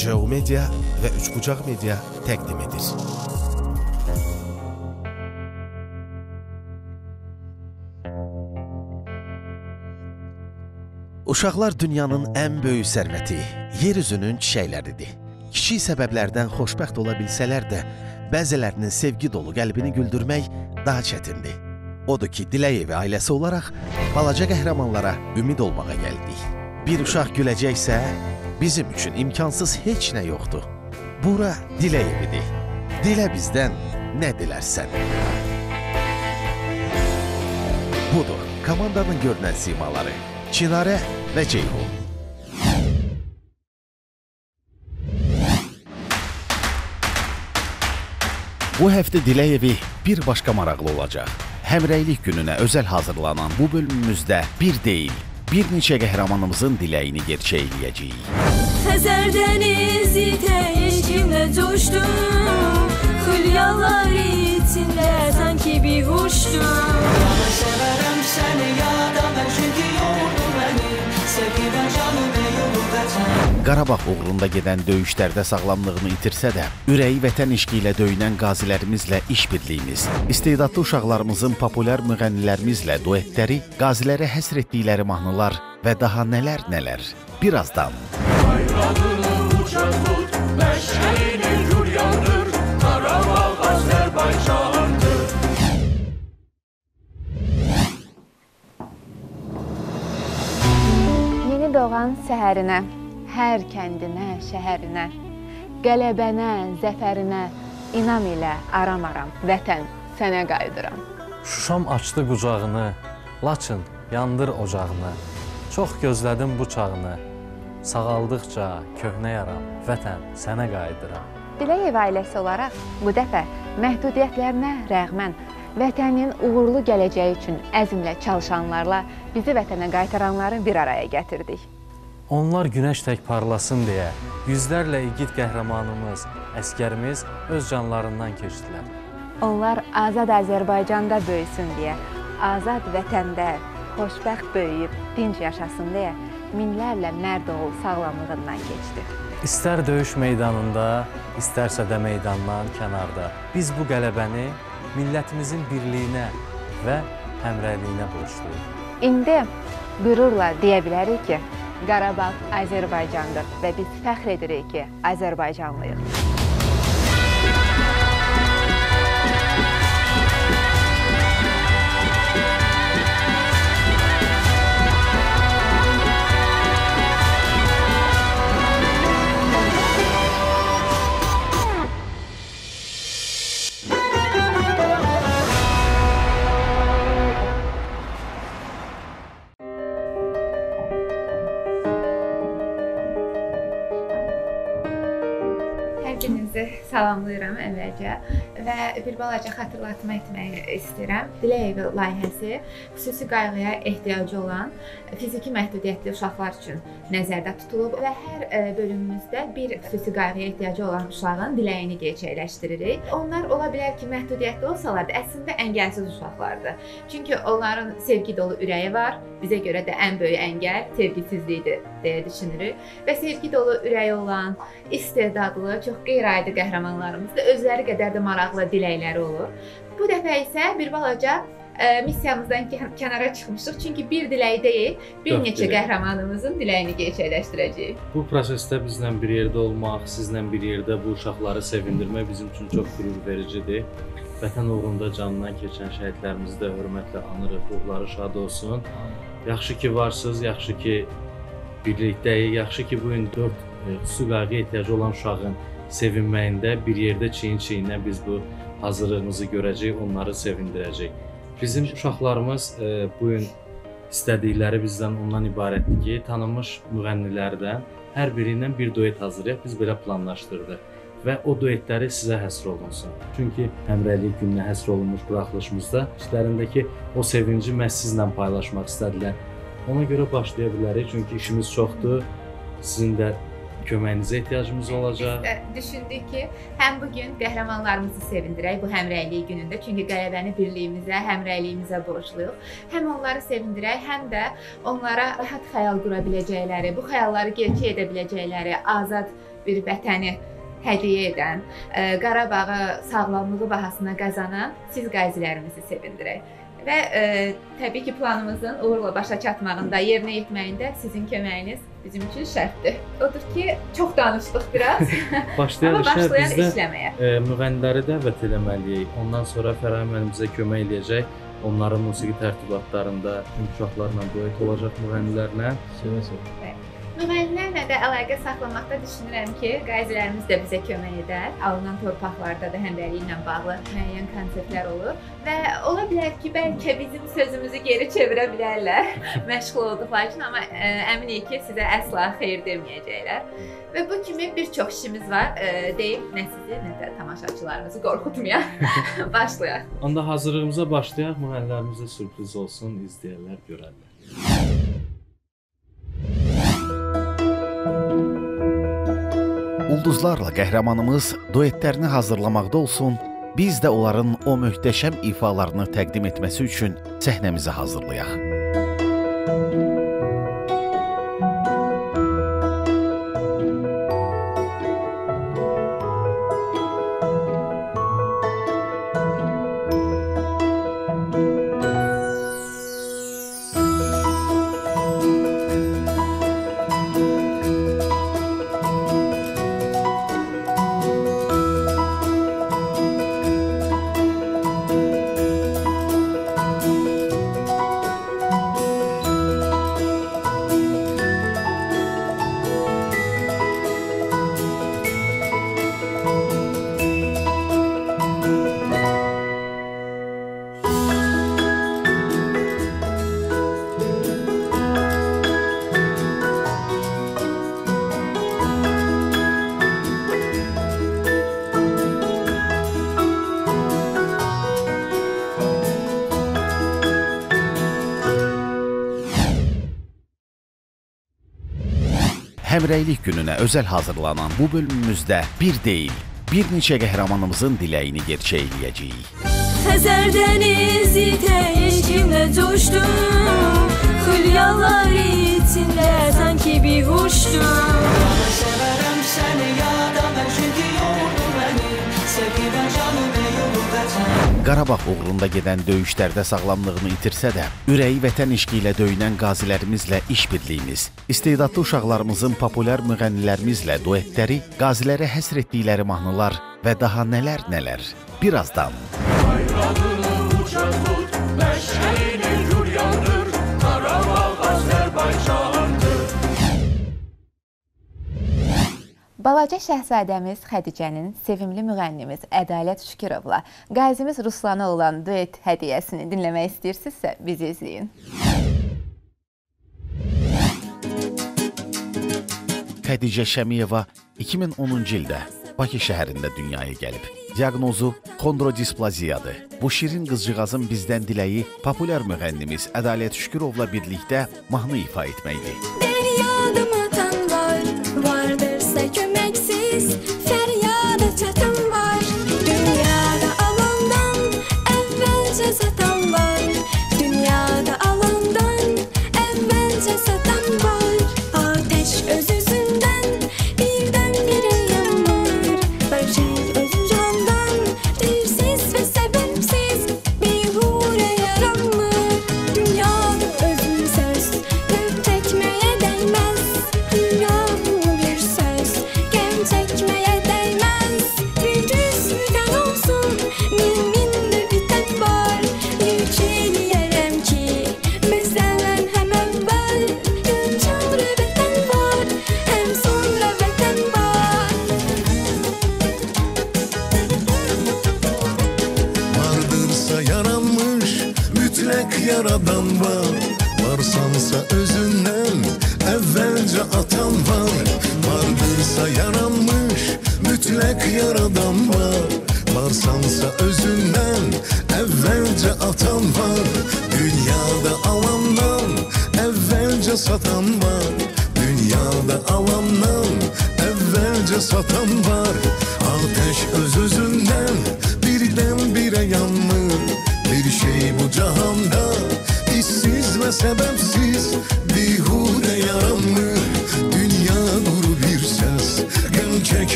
CEO Media və Üçbucaq Media təqdim edir. Uşaqlar dünyanın ən böyük sərvəti, yer üzünün çiçəkləridir. Kiçik səbəblərdən xoşbəxt ola bilsələr də, bəzilərinin sevgi dolu qəlbini güldürmək daha çətindir. Odur ki, Diləyev ailəsi olaraq balaca qəhrəmanlara ümid olmağa gəldik. Bir uşaq güləcəksə, bizim üçün imkansız heç nə yoxdur. Bura Diləyevidir. Dilə bizdən nə dilərsən. Budur komandanın görünən simaları. Çinarə və Ceyhun. Bu həftə Diləyevi bir başqa maraqlı olacaq. Həmrəylik gününə özəl hazırlanan bu bölümümüzdə bir deyil, bir neçə qəhrəmanımızın diləyini gerçək eləyəcəyik. Xəzər dənizi təşkimlə coşdum Xülyalar içində sanki bir huşdum Severem seni yadam çünkü yordu beni Sevgiden canımı yolu vətən Qarabağ uğrunda gedən döyüşlərdə sağlamlığını itirsə də, ürəyi vətən eşqi ilə döyünən qazilərimizlə işbirliyimiz, istedadlı uşaqlarımızın populyar müğənnilərimizlə duetləri, qazilərə həsr etdikləri mahnılar və daha nələr nələr. Birazdan. Yeni doğan səhərinə, hər kəndinə, şəhərinə, qələbənə, zəfərinə inam ilə aram-aram vətən sənə qayıdıram. Şuşam açdı qucağını, laçın yandır ocağını. Çox gözlədim bu çağını. Sağaldıqca köhnə yaram, vətən sənə qayıdıram. Diləyev ailəsi olaraq bu dəfə məhdudiyyətlərinə rəğmən vətənin uğurlu gələcəyi üçün əzmlə çalışanlarla bizi vətənə qaytaranları bir araya gətirdik. Onlar günəş tək parlasın deyə yüzlərlə igid qəhrəmanımız, əskərimiz öz canlarından keçdilər. Onlar azad Azərbaycanda böyüsün deyə, azad vətəndə xoşbəxt böyüyüb dinc yaşasın deyə minlərlə mərd oğul sağlamlığından keçdi. İstər döyüş meydanında, istərsə də meydandan kənarda biz bu qələbəni millətimizin birliyinə və həmrəyliyinə borcluyuq. İndi qürurla deyə bilərik ki, Qarabağ Azərbaycandır və biz fəxr edirik ki, Azərbaycanlıyıq. Salamlayıram əvvəlcə və bir balaca xatırlatma etmək istəyirəm. Diləyev layihəsi xüsusi qayğıya ehtiyacı olan fiziki məhdudiyyətli uşaqlar üçün nəzərdə tutulub və hər e, bölümümüzdə bir xüsusi qayğıya ehtiyacı olan uşağın diləyini gerçəkləşdiririk. Onlar ola bilər ki, məhdudiyyətli olsalar da əslində əngəlsiz uşaqlardır. Çünki onların sevgi dolu ürəyi var. Bizə görə də ən böyük əngəl sevgisizlikdir deyə düşünürük və sevgi dolu ürəyi olan, istedadlı, çox qeyri-adi qəhrəmanlarımız da özləri qədər də maraqlı diləkləri olur. Bu dəfə isə bir balaca ə, missiyamızdan kə- kənara çıxmışıq. Çünki bir diləyi deyil, bir Dörd neçə dilək. qəhrəmanımızın diləyini gerçəkləşdirəcəyik. Bu prosesdə bizlə bir yerdə olmaq, sizlə bir yerdə bu uşaqları sevindirmək bizim üçün çox qürur vericidir. Vətən uğrunda canından keçən şəhidlərimizi də hörmətlə anırıq, ruhları şad olsun. Yaxşı ki varsınız, yaxşı ki birlikdəyik, yaxşı ki bu gün 4 xüsusi qayğıya ehtiyacı olan uşağın sevinməyində bir yerdə çiyin-çiyinə biz bu hazırlığımızı görəcəyik, onları sevindirəcəyik. Bizim uşaqlarımız e, bu gün istədikləri bizdən ondan ibarətdir ki, tanınmış müğənnilərdən hər biri ilə bir duet hazırlayaq. Biz belə planlaşdırdıq və o duetləri sizə həsr olunsun. Çünki həmrəylik gününə həsr olunmuş buraxılışımızda işlərindəki o sevinci məhz sizlə paylaşmaq istədilər. Ona görə başlaya bilərik çünki işimiz çoxdur. Sizin də köməyinizə ehtiyacımız olacaq. Biz düşündük ki, həm bu gün qəhrəmanlarımızı sevindirək bu həmrəylik günündə, çünki qələbəni birliyimizə, həmrəyliyimizə borcluyuq. Həm onları sevindirək, həm də onlara rahat xəyal qura biləcəkləri, bu xəyalları gerçək edə biləcəkləri azad bir vətəni hədiyyə edən, ə, Qarabağı sağlamlığı bahasına qazanan siz qazilərimizi sevindirək. Və ə, təbii ki, planımızın uğurla başa çatmağında, yerinə yetməyində sizin köməyiniz bizim üçün şərtdir. Odur ki, çox danışdıq biraz, Başlayan amma işlər başlayaq bizdə işləməyə. e, müğənniləri dəvət etməliyik. Ondan sonra Fəraim müəllim bizə kömək eləyəcək. Onların musiqi tərtibatlarında uşaqlarla duet olacaq müğənnilərlə. Müğənnilərlə də əlaqə saxlamaqda düşünürəm ki, qazilərimiz də bizə kömək edər. Alınan torpaqlarda da həmrəyliklə bağlı müəyyən konseptlər olur və ola bilər ki, bəlkə bizim sözümüzü geri çevirə bilərlər məşğul olduqları üçün, amma ə, əminik ki, sizə əsla xeyir deməyəcəklər. Və bu kimi bir çox işimiz var. Ə, deyim, nə sizi, nə də tamaşaçılarımızı qorxutmayaq. Başlayaq. Onda hazırlığımıza başlayaq. Müğənnilərimizə sürpriz olsun, izləyənlər görərlər. Ulduzlarla qəhrəmanımız duetlərini hazırlamaqda olsun, biz də onların o möhtəşəm ifalarını təqdim etməsi üçün səhnəmizi hazırlayaq. Həmrəylik gününə özəl hazırlanan bu bölümümüzdə bir deyil, bir neçə qəhrəmanımızın diləyini gerçək eləyəcəyik. Xəzər dənizi təşkimlə coşdum Xülyalar içində sanki bir quşdum Qarabağ uğrunda gedən döyüşlərdə sağlamlığını itirsə də, ürəyi vətən eşqi ilə döyünən qazilərimizlə işbirliyimiz, istedadlı uşaqlarımızın populyar müğənnilərimizlə duetləri, qazilərə həsr etdikləri mahnılar və daha nələr nələr. Birazdan Balaca şahzadəmiz Xədicənin sevimli müğənnimiz Ədalət Şükurovla qazimiz Ruslana olan duet hədiyyəsini dinləmək istəyirsinizsə bizi izləyin. Xədicə Şəmiyeva 2010-cu ildə Bakı şəhərində dünyaya gəlib. Diaqnozu xondrodisplaziyadır. Bu şirin qızcığazın bizdən diləyi populyar müğənnimiz Ədalət Şükürovla birlikdə mahnı ifa etməkdir. Feryadım mais.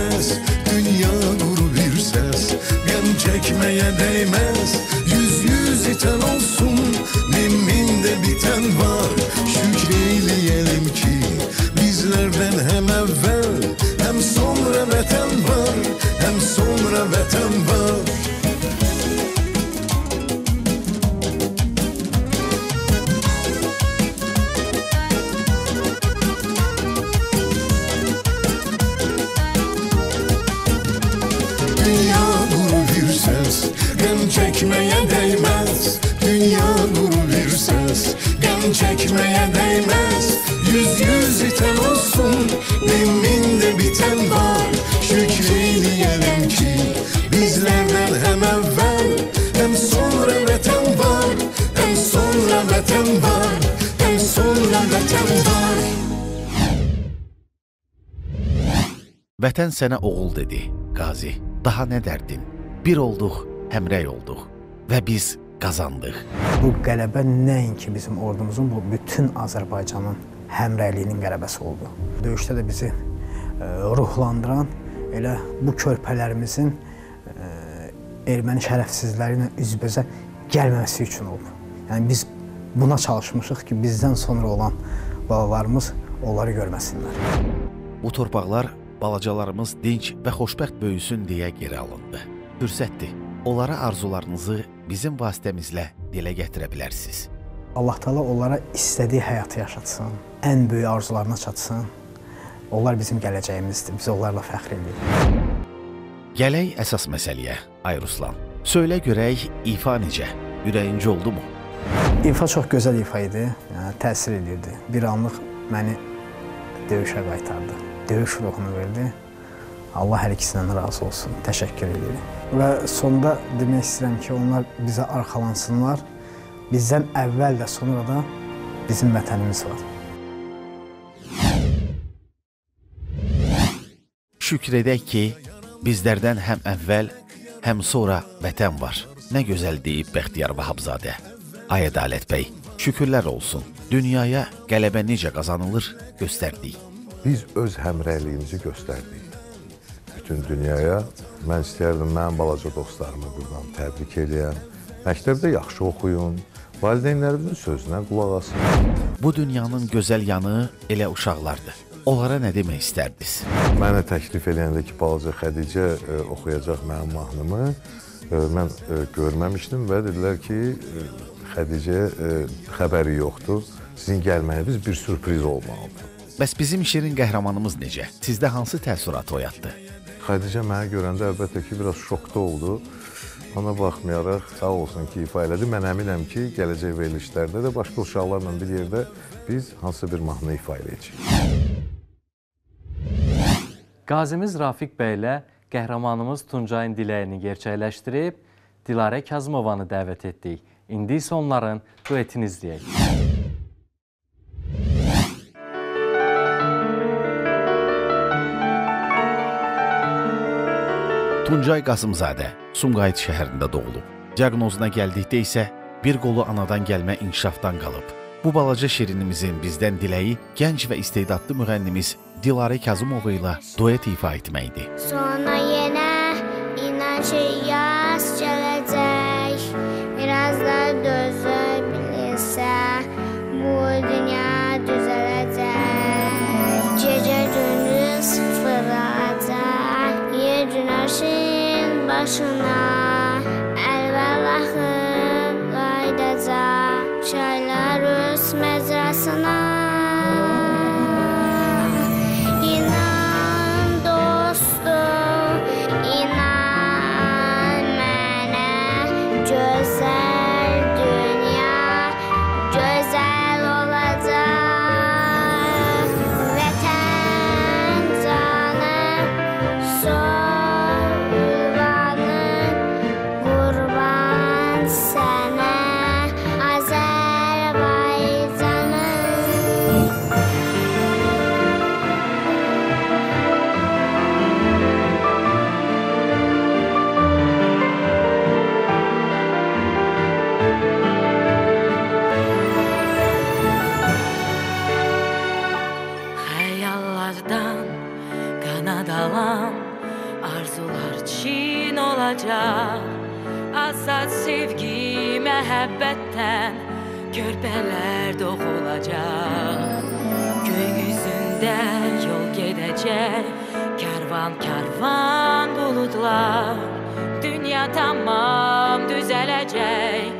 Değmez. Dünya nuru bir ses. Gem çekmeye değmez. Yüz yüz iten olsun. Min min de biten var. Şükreyleyelim ki Bizlerden hem evvel çekmeye değmez. Yüz yüz iten olsun. Bin bin de biten var. Şükreyleyelim ki Bizlerden hem evvel Hem sonra vatan var. Hem sonra vatan var. Hem sonra vatan var. Vətən sənə oğul dedi, Qazi. Daha nə dərdin? Bir olduq, həmrəy olduq. Və biz qazandıq. Bu qələbə nəinki bizim ordumuzun, bu bütün Azərbaycanın həmrəyliyinin qələbəsi oldu. Döyüşdə də bizi e, ruhlandıran elə bu körpələrimizin e, erməni şərəfsizləri ilə üzbəzə gəlməməsi üçün oldu. Yəni biz buna çalışmışıq ki, bizdən sonra olan balalarımız onları görməsinlər. Bu torpaqlar balacalarımız dinc və xoşbəxt böyüsün deyə geri alındı. Fürsətdir. Onlara arzularınızı bizim vasitəmizlə dilə gətirə bilərsiniz. Allah Taala onlara istədiyi həyatı yaşatsın, ən böyük arzularına çatsın. Onlar bizim gələcəyimizdir. Biz onlarla fəxr edirik. Gələk əsas məsələyə, Ay Ruslan. Söylə görək, ifa necə? Ürəyincə oldumu? İfa çox gözəl ifa idi. Yəni təsir edirdi. Bir anlıq məni döyüşə qaytardı. Döyüş ruhunu verdi. Allah hər ikisindən razı olsun. Təşəkkür edirəm. Və sonda demək istəyirəm ki, onlar bizə arxalansınlar. Bizdən əvvəl də sonra da bizim vətənimiz var. Şükür edək ki, bizlərdən həm əvvəl, həm sonra vətən var. Nə gözəl deyib Bəxtiyar Vahabzadə. Ay Ədalət bəy, şükürlər olsun. Dünyaya qələbə necə qazanılır göstərdik. biz öz həmrəyliyimizi göstərdik bütün dünyaya. Mən istəyərdim mənim balaca dostlarımı buradan təbrik eləyəm. Məktəbdə yaxşı oxuyun, valideynlərinizin sözünə qulaq asın. Bu dünyanın gözəl yanı elə uşaqlardır. Onlara nə demək istərdiniz? Mənə təklif eləyəndə ki, balaca Xədicə e, oxuyacaq mənim mahnımı, e, mən e, görməmişdim və dedilər ki, Xədicə xəbəri yoxdur. Sizin gəlməyiniz bir sürpriz olmalıdır. Bəs bizim şirin qəhrəmanımız necə? Sizdə hansı təəssürat oyatdı? Xədicə məni görəndə əlbəttə ki, biraz şokda oldu. Ona baxmayaraq sağ olsun ki, ifa elədi. Mən əminəm ki, gələcək verilişlərdə də başqa uşaqlarla bir yerdə biz hansısa bir mahnı ifa edəcəyik. Qazimiz Rafiq bəylə qəhrəmanımız Tuncayın diləyini gerçəkləşdirib Dilarə Kazımovanı dəvət etdik. İndi isə onların duetini izləyək. Tuncay Qasımzadə Sumqayıt şəhərində doğulub. Diaqnozuna gəldikdə isə bir qolu anadan gəlmə inkişafdan qalıb. Bu balaca şirinimizin bizdən diləyi gənc və istedadlı müğənnimiz Dilarə Kazımova ilə duet ifa etməkdir. Sonra 是吗？Arzular çin olacaq. Azad sevgi məhəbbətdən körpələr doğulacaq Gökyüzündə yol gedəcək Karvan karvan buludlar. Dünya tamam düzələcək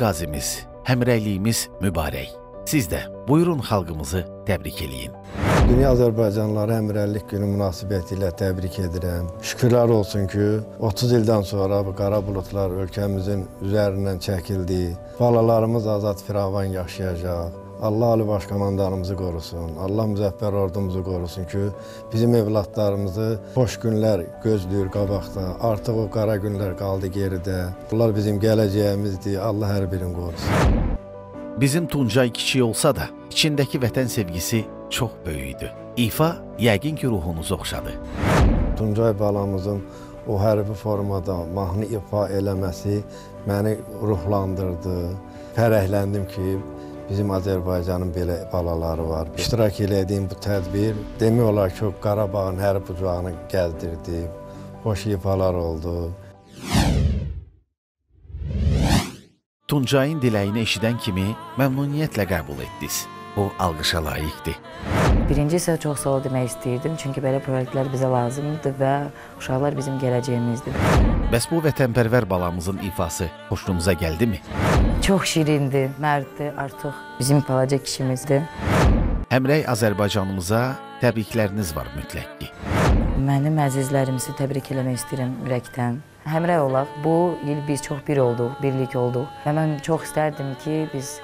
qazimiz, həmrəyliyimiz mübarək. Siz də buyurun xalqımızı təbrik eləyin. Dünya Azərbaycanlıları Həmrəylik Günü münasibətilə təbrik edirəm. Şükürlər olsun ki, 30 ildən sonra bu qara buludlar ölkəmizin üzərindən çəkildi. Balalarımız azad firavan yaşayacaq. Allah Ali Baş Komandanımızı qorusun. Allah müzəffər ordumuzu qorusun ki, bizim evlatlarımızı xoş günlər gözləyir qabaqda. Artıq o qara günlər qaldı geridə. Bunlar bizim gələcəyimizdir. Allah hər birini qorusun. Bizim Tuncay kiçik olsa da, içindəki vətən sevgisi çox böyükdür. İfa yəqin ki ruhunuzu oxşadı. Tuncay balamızın o hərbi formada mahnı ifa eləməsi məni ruhlandırdı. Fərəhləndim ki, bizim Azərbaycanın belə balaları var. İştirak elədiyim bu tədbir demək olar ki, Qarabağın hər bucağını gəzdirdi. Xoş ifalar oldu. Tuncayın diləyini eşidən kimi məmnuniyyətlə qəbul etdiniz. O alqışa layiqdir. Birinci isə çox sağ ol demək istəyirdim, çünki belə proyektlər bizə lazımdır və uşaqlar bizim gələcəyimizdir. Bəs bu vətənpərvər balamızın ifası xoşunuza gəldimi? Çox şirindir, mərddir, artıq bizim balaca kişimizdir. Həmrəy Azərbaycanımıza təbrikləriniz var mütləq ki. Mənim əzizlərimizi təbrik eləmək istəyirəm ürəkdən. Həmrəy olaq. Bu il biz çox bir olduq, birlik olduq və mən çox istərdim ki, biz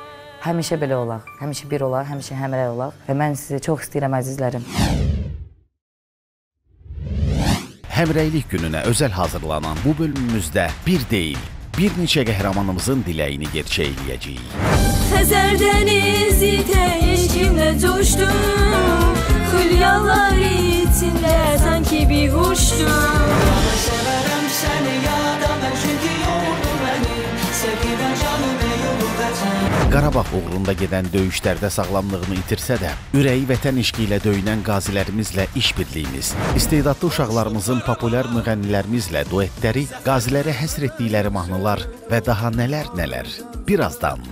həmişə belə olaq, həmişə bir olaq, həmişə həmrəy olaq və mən sizi çox istəyirəm əzizlərim. Həmrəylik gününə özəl hazırlanan bu bölümümüzdə bir deyil, bir neçə qəhrəmanımızın diləyini gerçək eləyəcəyik. Xəzər dənizi təşkimlə coşdum Xülyalar içində sanki bir quşdum Severəm səni yadam çünki Qarabağ uğrunda gedən döyüşlərdə sağlamlığını itirsə də, ürəyi vətən eşqi ilə döyünən qazilərimizlə işbirliyimiz, istedadlı uşaqlarımızın populyar müğənnilərimizlə duetləri, qazilərə həsr etdikləri mahnılar və daha nələr nələr. Birazdan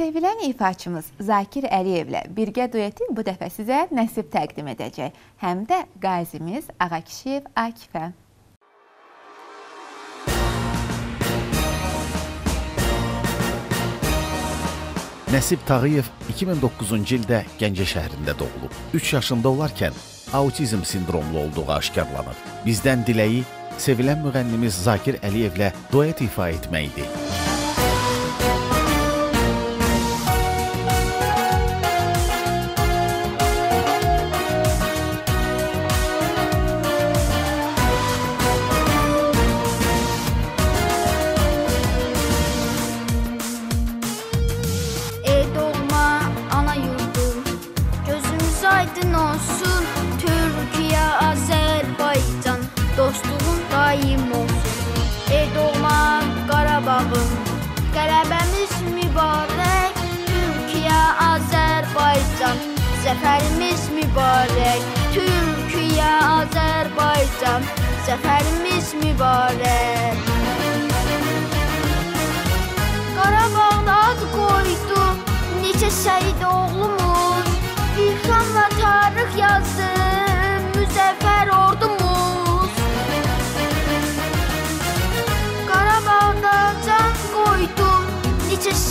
Sevilən ifaçımız Zakir Əliyevlə birgə dueti bu dəfə sizə Nəsib təqdim edəcək. Həm də qazimiz Ağakişiyev Akifə. Nəsib Tağıyev 2009-cu ildə Gəncə şəhərində doğulub. 3 yaşında olarkən autizm sindromlu olduğu aşkarlanıb. Bizdən diləyi sevilən müğənnimiz Zakir Əliyevlə duet ifa etməkdir. Ey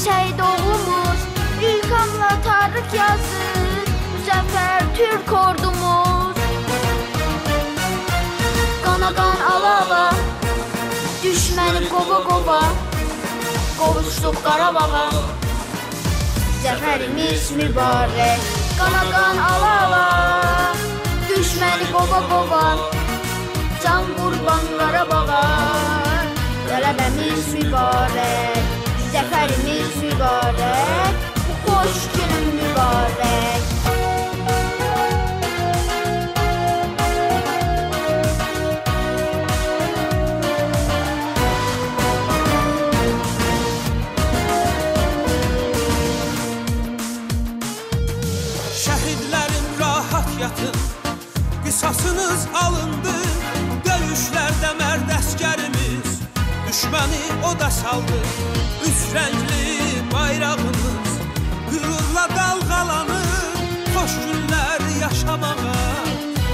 şəhid oğlumuz İlhamla tarix yazır Müzəffər Türk ordumuz. Qana qan ala ala Düşməni qova qova Qovuşduq Qarabağa Zəfərimiz mübarək Qana qan ala ala Düşməni qova qova Can qurban Qarabağa Qələbəmiz mübarək Zəfərimiz mübarək xoş günün mübarək Şəhidlərim rahat yatın Qisasınız alındı Düşməni o da saldı Üç rəngli bayrağımız. Qürurla dalğalanır Xoş günlər yaşamağa.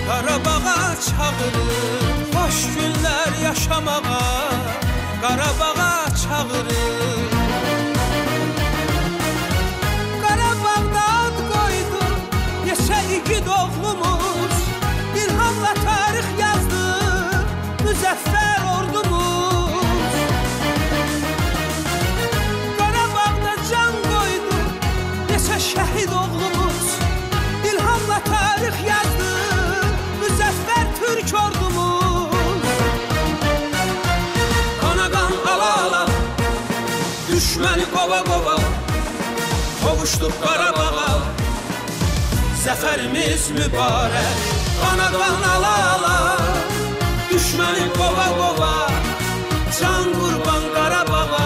Qarabağa çağırır Xoş günlər yaşamağa. Qarabağa çağırır Düşməni qova qova Qovuşduq Qarabağa Zəfərimiz mübarək Qana qan ala ala Düşməni qova qova Can qurban Qarabağa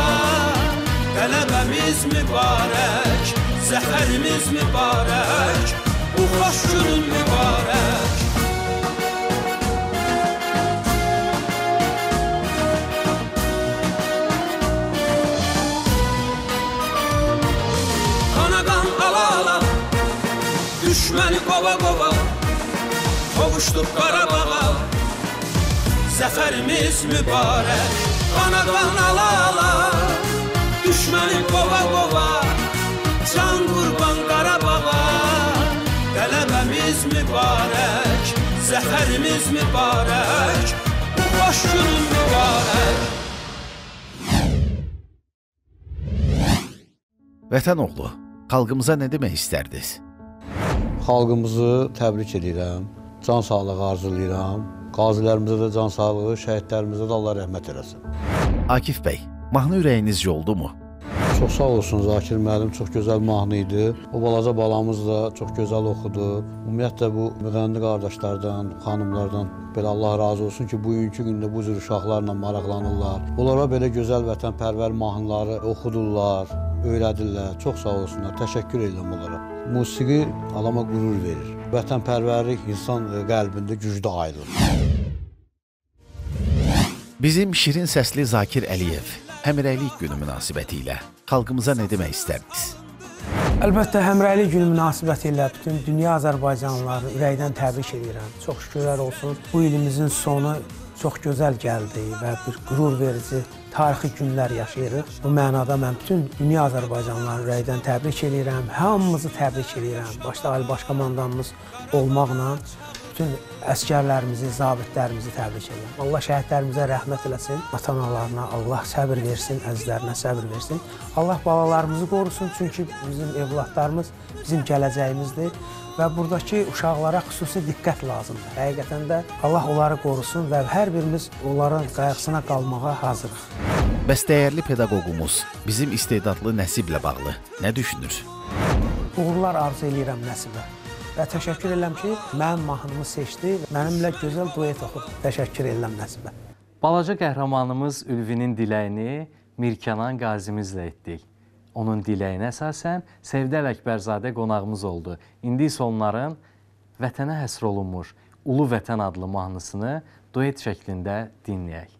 Qələbəmiz mübarək Zəfərimiz mübarək Bu xoş günün mübarək qova qova Qovuşduq Qarabağa Zəfərimiz mübarək Qana qan ala ala Düşməni qova qova Can qurban Qarabağa Qələbəmiz mübarək Zəfərimiz mübarək Bu xoş günün mübarək Vətən oğlu, xalqımıza nə demək istərdiniz? Xalqımızı təbrik edirəm. Can sağlığı arzulayıram. Qazilərimizə də can sağlığı, şəhidlərimizə də Allah rəhmət eləsin. Akif bəy, mahnı ürəyiniz yoldumu? Çox sağ olsun Zakir müəllim, çox gözəl mahnı idi. O balaca balamız da çox gözəl oxudu. Ümumiyyətlə bu müğənni qardaşlardan, xanımlardan belə Allah razı olsun ki, bugünkü gündə bu cür uşaqlarla maraqlanırlar. Onlara belə gözəl vətənpərvər mahnıları oxudurlar, öyrədirlər. Çox sağ olsunlar. Təşəkkür edirəm onlara. Musiqi adama qürur verir. Vətənpərvərlik insan qəlbində güclü ayrılır. Bizim şirin səsli Zakir Əliyev Həmrəylik günü münasibəti ilə xalqımıza nə demək istərdiniz? Əlbəttə, Həmrəylik günü münasibəti ilə bütün dünya Azərbaycanlıları ürəkdən təbrik edirəm. Çox şükürlər olsun. Bu ilimizin sonu çox gözəl gəldi və bir qürur verici tarixi günlər yaşayırıq. Bu mənada mən bütün dünya Azərbaycanlıları ürəkdən təbrik edirəm. Hamımızı təbrik edirəm. Başda Ali Baş Komandanımız olmaqla bütün əskərlərimizi, zabitlərimizi təbrik edirəm. Allah şəhidlərimizə rəhmət eləsin, ata-analarına Allah səbr versin, əzizlərinə səbr versin. Allah balalarımızı qorusun, çünki bizim evladlarımız bizim gələcəyimizdir və buradakı uşaqlara xüsusi diqqət lazımdır. Həqiqətən də Allah onları qorusun və hər birimiz onların qayğısına qalmağa hazırıq. Bəs dəyərli pedaqoqumuz bizim istedadlı Nəsiblə bağlı nə düşünür? Uğurlar arzu eləyirəm Nəsibə. Və təşəkkür edirəm ki, mənim mahnımı seçdi, mənimlə gözəl duet oxudu. Təşəkkür edirəm Nəsibə. Balaca qəhrəmanımız Ülvinin diləyini Mirkənan qazimizlə etdik. Onun diləyinə əsasən Sevdəl Əkbərzadə qonağımız oldu. İndi isə onların Vətənə həsr olunmuş Ulu Vətən adlı mahnısını duet şəklində dinləyək.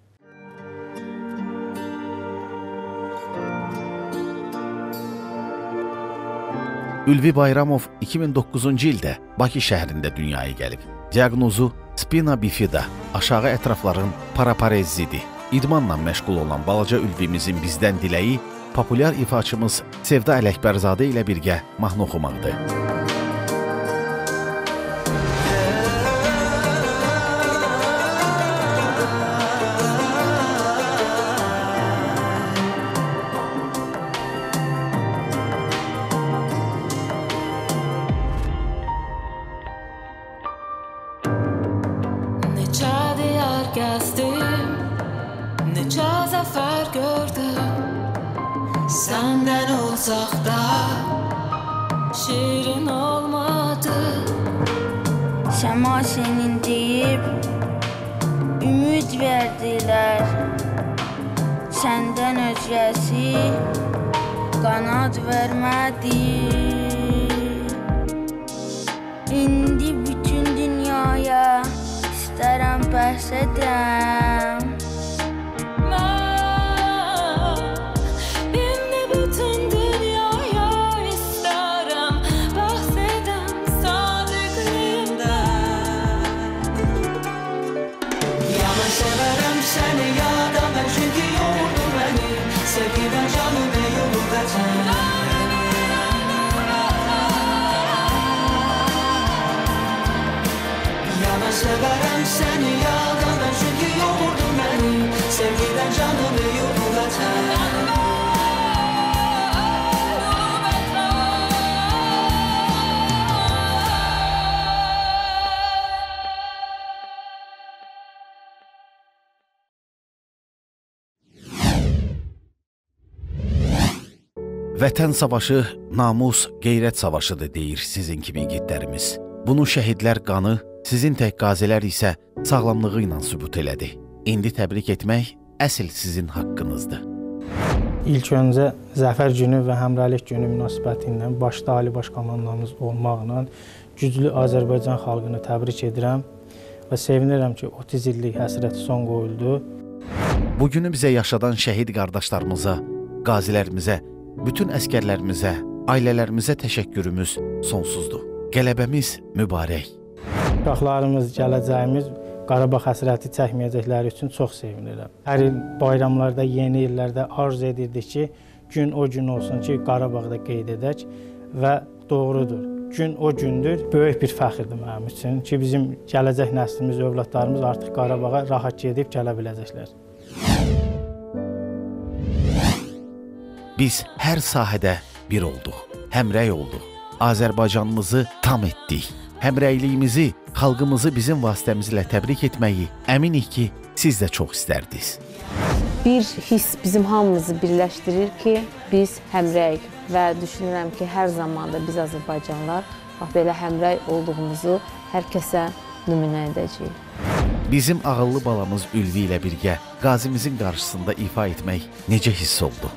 Ülvi Bayramov 2009-cu ildə Bakı şəhərində dünyaya gəlib. Diaqnozu spina bifida, aşağı ətrafların paraparezidir. İdmanla məşğul olan balaca Ülvimizin bizdən diləyi populyar ifaçımız Sevda Ələkbərzadə ilə birgə mahnı oxumaqdır. Yada ben çünkü yordu beni Sevgiden canımı yoludacağım Vətən savaşı namus, qeyrət savaşıdır deyir sizin kimi igidlərimiz. Bunu şəhidlər qanı, sizin tək qazilər isə sağlamlığı ilə sübut elədi. İndi təbrik etmək əsl sizin haqqınızdır. İlk öncə Zəfər günü və Həmrəylik günü münasibəti ilə başda Ali Baş Komandanımız olmaqla güclü Azərbaycan xalqını təbrik edirəm və sevinirəm ki, 30 illik həsrəti son qoyuldu. Bu günü bizə yaşadan şəhid qardaşlarımıza, qazilərimizə, bütün əskərlərimizə, ailələrimizə təşəkkürümüz sonsuzdur. Qələbəmiz mübarək. Uşaqlarımız, gələcəyimiz Qarabağ həsrəti çəkməyəcəkləri üçün çox sevinirəm. Hər il bayramlarda, yeni illərdə arzu edirdik ki, gün o gün olsun ki, Qarabağda qeyd edək və doğrudur. Gün o gündür. Böyük bir fəxrdir mənim üçün ki, bizim gələcək nəslimiz, övladlarımız artıq Qarabağa rahat gedib gələ biləcəklər. Biz hər sahədə bir olduq, həmrəy olduq. Azərbaycanımızı tam etdik. Həmrəyliyimizi, xalqımızı bizim vasitəmizlə təbrik etməyi əminik ki, siz də çox istərdiniz. Bir hiss bizim hamımızı birləşdirir ki, biz həmrəyik və düşünürəm ki, hər zaman da biz Azərbaycanlılar bax belə həmrəy olduğumuzu hər kəsə nümunə edəcəyik. Bizim ağıllı balamız Ülvi ilə birgə qazimizin qarşısında ifa etmək necə hiss oldu?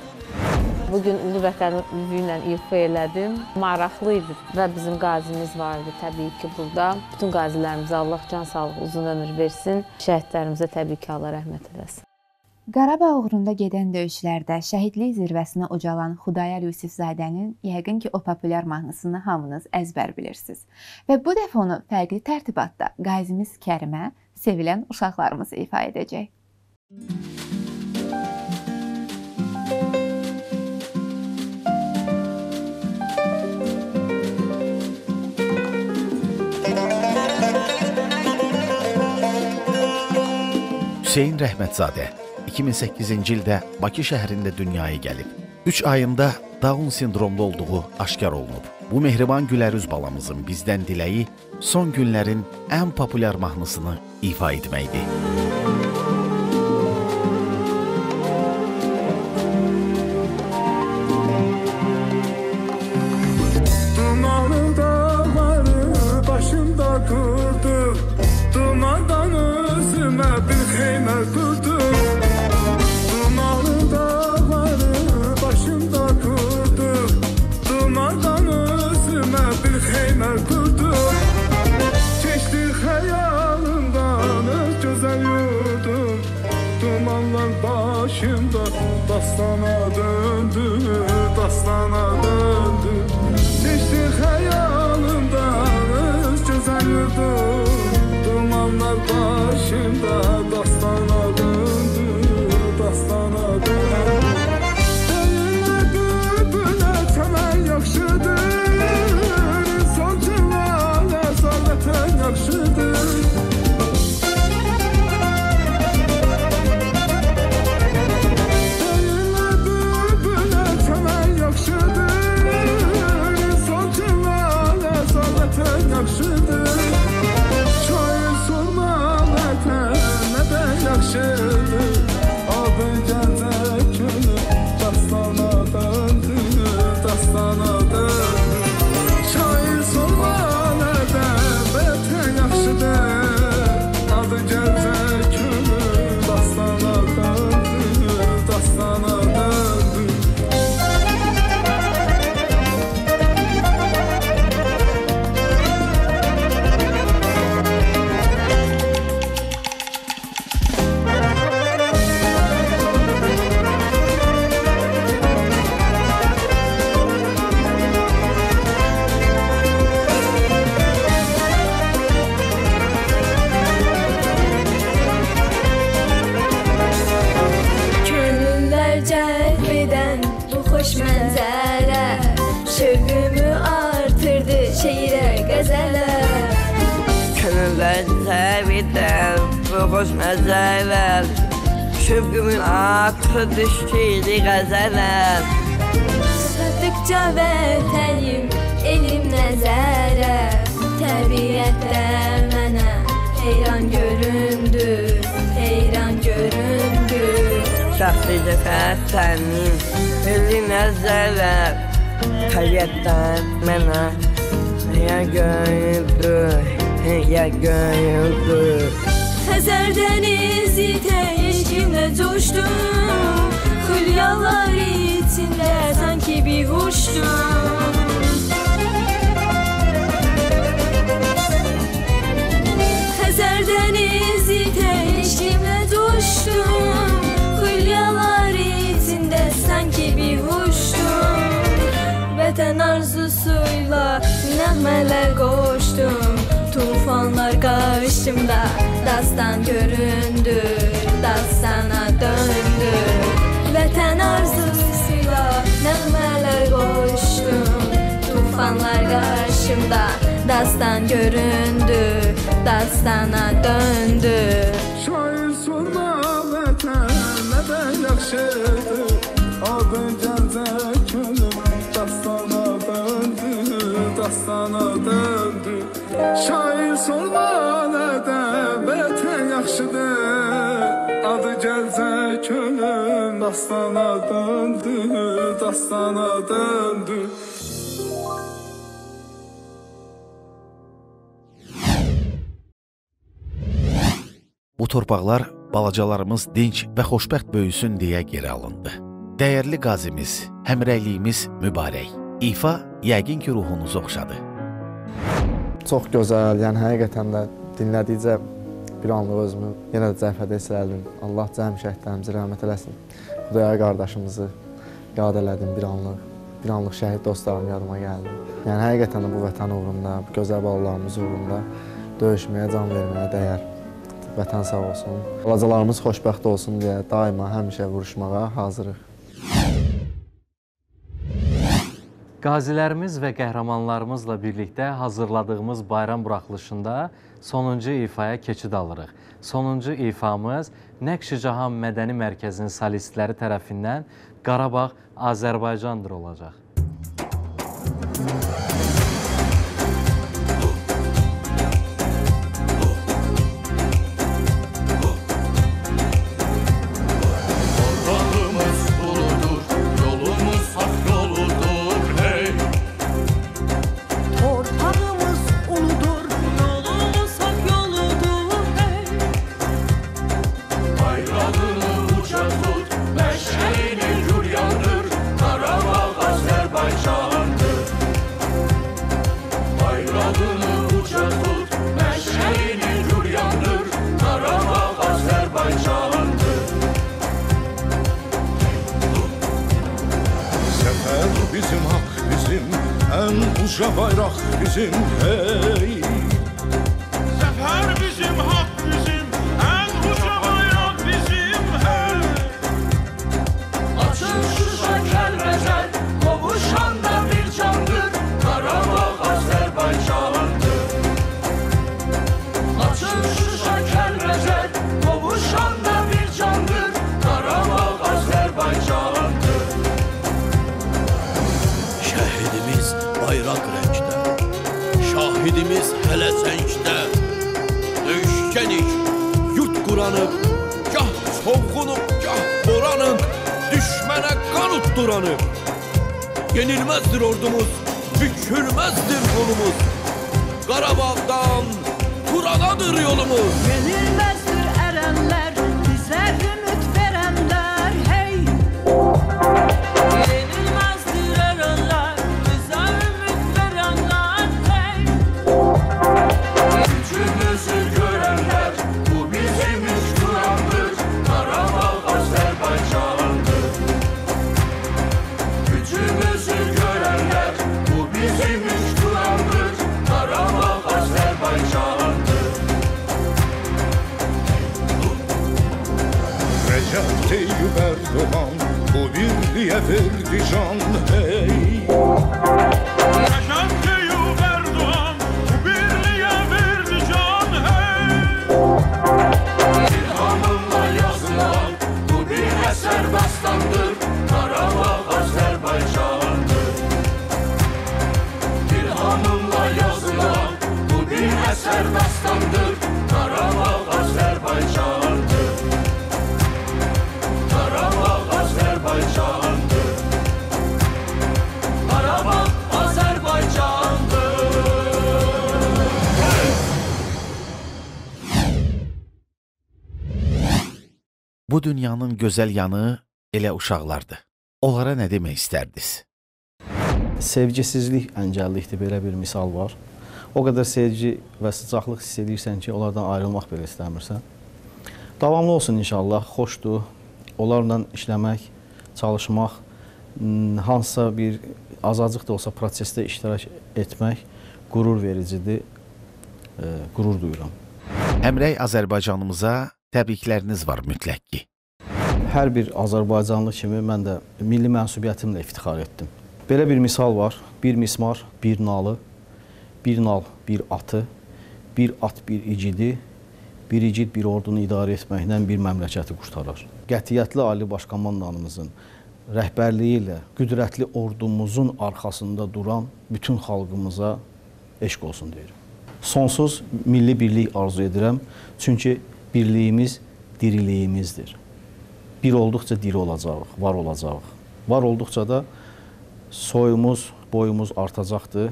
Bu gün Ulu Vətənin ülvü ilə ifa elədim. Maraqlı idi və bizim qazimiz vardı təbii ki burada. Bütün qazilərimizə Allah can sağlıq, uzun ömür versin. Şəhidlərimizə təbii ki Allah rəhmət eləsin. Qarabağ uğrunda gedən döyüşlərdə şəhidlik zirvəsinə ucalan Xudayar Yusifzadənin yəqin ki, o populyar mahnısını hamınız əzbər bilirsiniz. Və bu dəfə onu fərqli tərtibatda qazimiz Kərimə sevilən uşaqlarımız ifa edəcək. Hüseyn Rəhmətzadə 2008-ci ildə Bakı şəhərində dünyaya gəlib. 3 ayında Down sindromlu olduğu aşkar olunub. Bu mehriban gülərüz balamızın bizdən diləyi son günlərin ən populyar mahnısını ifa etməkdir. der Fokus mezeler Çöpümün aklı düştüydü gazeler Sıdıkça vətənim elim nəzərə Təbiətdə mənə heyran göründü Heyran göründü Şəxsicə fətənim elim nəzərə Təbiətdə mənə heyran göründü ya göründü Xəzər dənizi təşkimlə coşdum Xülyalar içində sanki bir quşdum Xəzər dənizi təşkimlə coşdum Xülyalar içində sanki bir quşdum Vətən arzusuyla nəğmələr qoşdum Tufanlar qarşımda dastan göründü Dastana döndü. Vətən arzusuyla nəğmələr qoşdum Tufanlar qarşımda dastan göründü Dastana döndü. Şair sorma vətən nədən yaxşıdır Adı gəlcə könlüm dastana döndü Dastana döndü Şair sorma nədən vətən yaxşıdır Adı gəlcə könlüm dastana döndü Dastana döndü Bu torpaqlar balacalarımız dinc və xoşbəxt böyüsün deyə geri alındı. Dəyərli qazimiz, həmrəyliyimiz mübarək. İfa yəqin ki ruhunuzu oxşadı. Çox gözəl, yəni həqiqətən də dinlədikcə bir anlıq özümü yenə də cəbhədə hiss elədim. Allah cəm şəhidlərimizi rəhmət eləsin. Xudayar qardaşımızı yad elədim bir anlıq. Bir anlıq şəhid dostlarım yadıma gəldi. Yəni həqiqətən də bu vətən uğrunda, bu gözəl balalarımız uğrunda döyüşməyə, can verməyə dəyər. Vətən sağ olsun. Balacalarımız xoşbəxt olsun deyə daima həmişə vuruşmağa hazırıq. Qazilərimiz və qəhrəmanlarımızla birlikdə hazırladığımız bayram buraxılışında sonuncu ifaya keçid alırıq. Sonuncu ifamız Nəqşi Cahan Mədəni Mərkəzinin solistləri tərəfindən Qarabağ Azərbaycandır olacaq. Recep Tayyip Erdoğan Bu birliğe verdi can hey. Recep Tayyip Erdoğan Bu birliğe verdi hey. İlhamımla yazılan Bu bir eser dastandır Karabağ Azerbaycan'dır. İlhamımla yazılan Bu bir eser dastandır Bu dünyanın gözəl yanı elə uşaqlardır. Onlara nə demək istərdiniz? Sevgisizlik əngəllikdir, belə bir misal var. O qədər sevgi və sıcaqlıq hiss edirsən ki, onlardan ayrılmaq belə istəmirsən. Davamlı olsun inşallah, xoşdur. Onlarla işləmək, çalışmaq, hansısa bir azacıq da olsa prosesdə iştirak etmək qürur vericidir. E, qürur duyuram. Həmrəy Azərbaycanımıza təbrikləriniz var mütləq ki. Hər bir Azərbaycanlı kimi mən də milli mənsubiyyətimlə iftixar etdim. Belə bir misal var. Bir mismar, bir nalı, bir nal, bir atı, bir at, bir igidi, bir igid bir ordunu idarə etməklə bir məmləkəti qurtarar. Qətiyyətli Ali Baş Komandanımızın rəhbərliyi ilə qüdrətli ordumuzun arxasında duran bütün xalqımıza eşq olsun deyirəm. Sonsuz milli birlik arzu edirəm. Çünki birliyimiz diriliyimizdir. Bir olduqca diri olacağıq, var olacağıq. Var olduqca da soyumuz, boyumuz artacaqdır.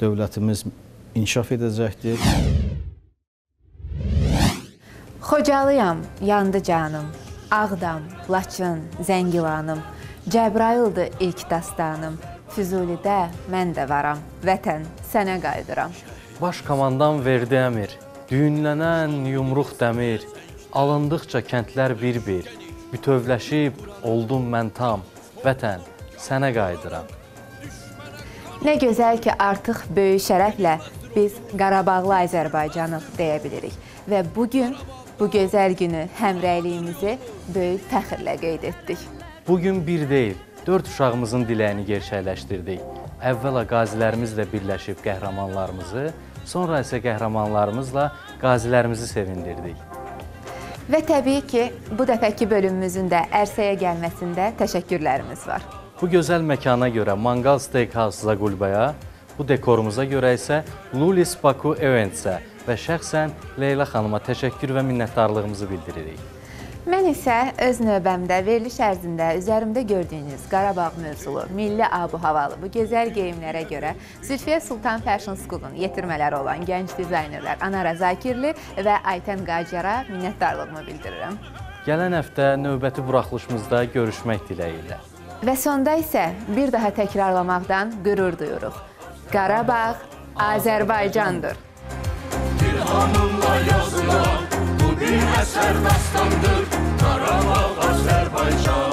Dövlətimiz inkişaf edəcəkdir. Xocalıyam, yandı canım. Ağdam, Laçın, Zəngilanım. Cəbrayıldır ilk dastanım. Füzulidə mən də varam. Vətən, sənə qayıdıram. Baş komandan verdi əmir. Düyünlənən yumruq dəmir. Alındıqca kəndlər bir-bir. Bütövləşib oldum mən tam. Vətən, sənə qayıdıram. Nə gözəl ki, artıq böyük şərəflə biz Qarabağlı Azərbaycanıq deyə bilirik. Və bu gün bu gözəl günü həmrəyliyimizi böyük fəxrlə qeyd etdik. Bu gün bir deyil, dörd uşağımızın diləyini gerçəkləşdirdik. Əvvəla qazilərimizlə birləşib qəhrəmanlarımızı, sonra isə qəhrəmanlarımızla qazilərimizi sevindirdik. Və təbii ki, bu dəfəki bölümümüzün də ərsəyə gəlməsində təşəkkürlərimiz var. Bu gözəl məkana görə Mangal Steakhouse Zagulbaya, bu dekorumuza görə isə Lulis Baku Eventsə və şəxsən Leyla xanıma təşəkkür və minnətdarlığımızı bildiririk. Mən isə öz növbəmdə veriliş ərzində üzərimdə gördüyünüz Qarabağ mövzulu, milli abu-havalı bu gözəl geyimlərə görə Zülfiyə Sultan Fashion School-un yetirmələri olan gənc dizaynerlər Anara Zakirli və Aytən Qacara minnətdarlığımı bildirirəm. Gələn həftə növbəti buraxılışımızda görüşmək diləyi ilə. Və sonda isə bir daha təkrarlamaqdan qürur duyuruq. Qarabağ Azərbaycandır. İlhamımla yazılan bu bir eser dastandır Qarabağ Azərbaycan